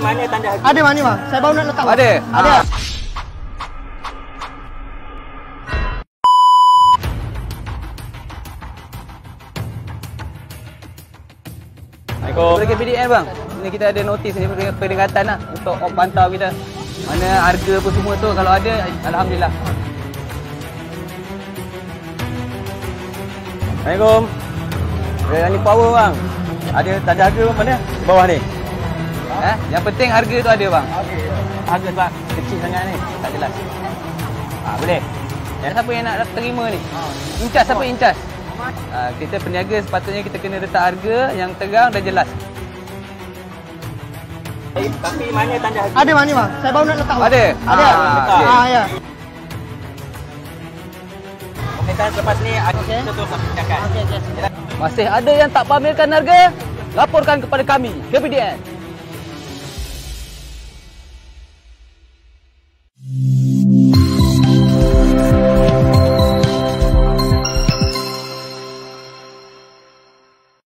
mana tanda harga? Ada mana bang? Saya baru nak letak. bang. Ada? Ada. Ah. Assalamualaikum. Sebagai PDN bang, ni kita ada notis ni peringatan- lah untuk orang pantau kita. Mana harga apa semua tu kalau ada alhamdulillah. Assalamualaikum. Ada ni power bang. Ada tanda harga mana? Di bawah ni. Eh, yang penting harga tu ada bang. Harga sebab kecil sangat ni. Tak jelas. Ah boleh. Ya. Siapa yang nak terima ni? Incas siapa incas? Ah, kita peniaga sepatutnya kita kena letak harga yang terang dan jelas. Eh, Tapi mana tanda harga? Ada mana bang? Saya baru nak letak. Ada? Ada. Ah, okey. Ah, ya. Komentar selepas ni ada kita terus cakap. Okey, okey. Masih ada yang tak pamerkan harga? Laporkan kepada kami, KPDN.